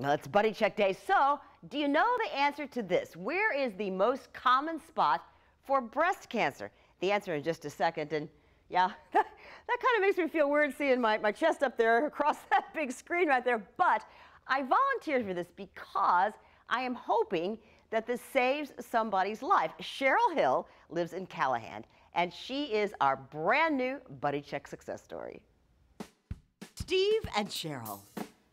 Well, it's Buddy Check Day. So, do you know the answer to this? Where is the most common spot for breast cancer? The answer in just a second. And yeah, that, kind of makes me feel weird seeing my, my chest up there across that big screen right there. But I volunteered for this because I am hoping that this saves somebody's life. Cheryl Hill lives in Callahan, and she is our brand new Buddy Check success story. Steve and Cheryl.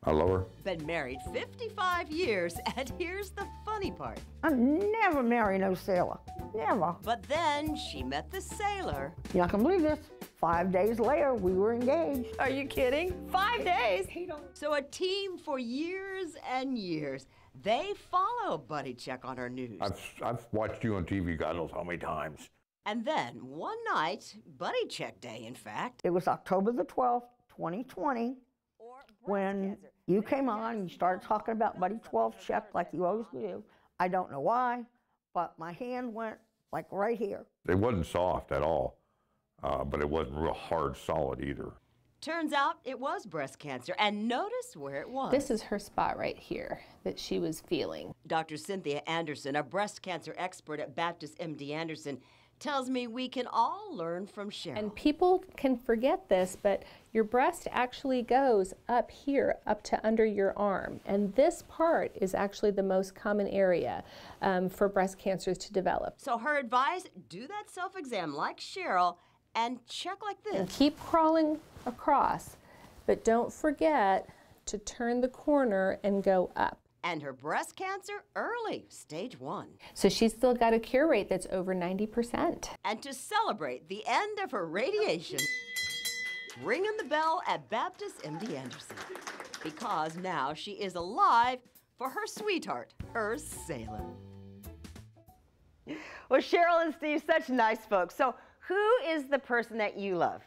Hello. Been married 55 years, and here's the funny part. I never marry no sailor. Never. But then she met the sailor. You're not gonna believe this. Five days later, we were engaged. Are you kidding? Five days? So a team for years and years. They follow Buddy Check on our news. I've, I've watched you on TV God knows how many times. And then one night, Buddy Check Day, in fact. It was October the 12th, 2020, when you came on and you started talking about Buddy 12 Check like you always do. I don't know why, but my hand went like right here. It wasn't soft at all, uh, but it wasn't real hard, solid either. Turns out it was breast cancer, and notice where it was. This is her spot right here that she was feeling. Dr. Cynthia Anderson, a breast cancer expert at Baptist MD Anderson, tells me we can all learn from Cheryl. And people can forget this, but your breast actually goes up here, up to under your arm. And this part is actually the most common area um, for breast cancers to develop. So her advice, do that self-exam like Cheryl and check like this. And keep crawling across, but don't forget to turn the corner and go up. And her breast cancer early, stage one. So she's still got a cure rate that's over 90%. And to celebrate the end of her radiation, ringing the bell at Baptist MD Anderson. Because now she is alive for her sweetheart, her sailor. Well, Cheryl and Steve, such nice folks. So who is the person that you love?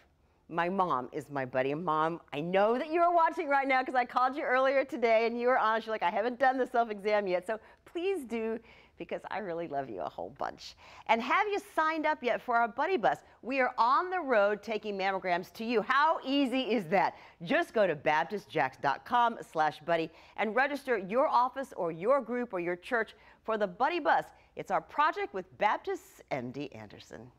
My mom is my buddy. Mom, I know that you are watching right now because I called you earlier today and you were honest. You're like, I haven't done the self-exam yet. So please do because I really love you a whole bunch. And have you signed up yet for our Buddy Bus? We are on the road taking mammograms to you. How easy is that? Just go to baptistjax.com slash buddy and register your office or your group or your church for the Buddy Bus. It's our project with Baptist MD Anderson.